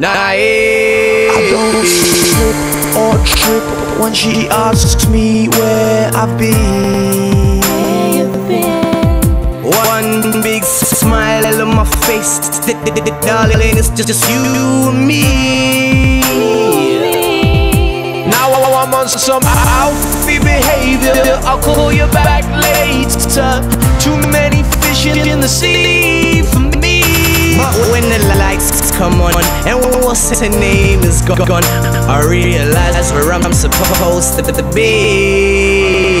I don't slip or trip when she asks me where I've been. One big smile on my face, darling, it's just, just you and me. Now I'm on some outfit behavior. I'll call you back later. Too many fish in the sea come on and what's her name is gone, I realize where I'm supposed to be.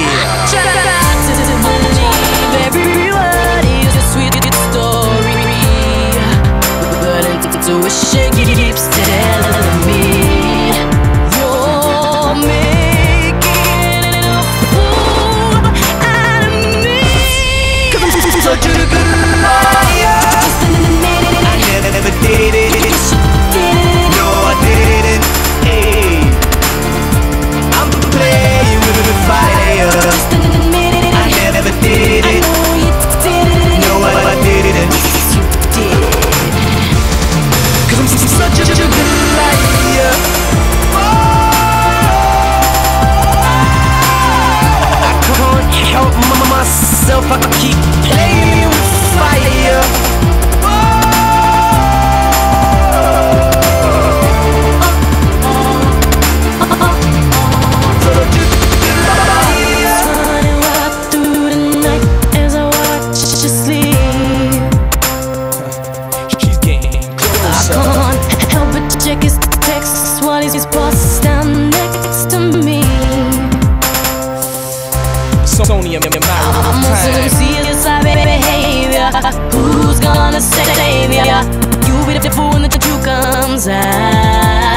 Sonia, my I'm on some serious side behavior. Who's gonna save ya? You be the fool when the truth comes out.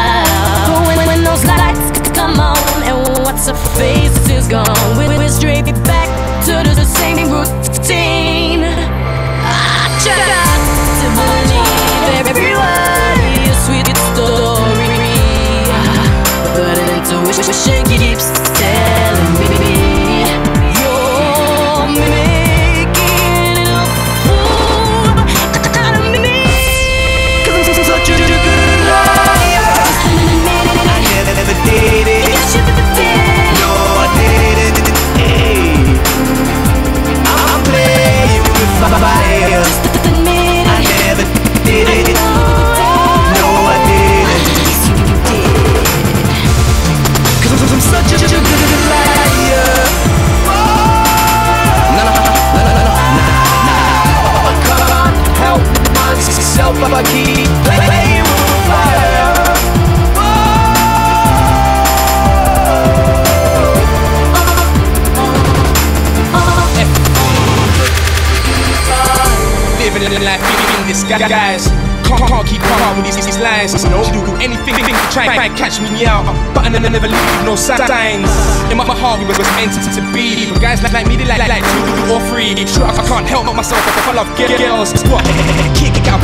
In disguise. Can't, can't keep calm with these, these lines. No, do anything to try, and catch me out. But I never, leave no signs. In my, my heart, we was meant to, to be. But guys like, like me, they like, like two or three. True, I can't help but myself if I love girls. It's what? Kick it out.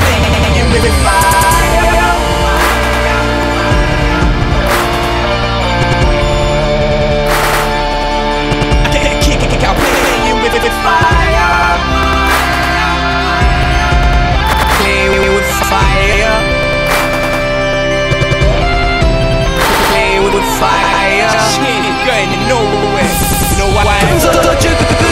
No way, You know why?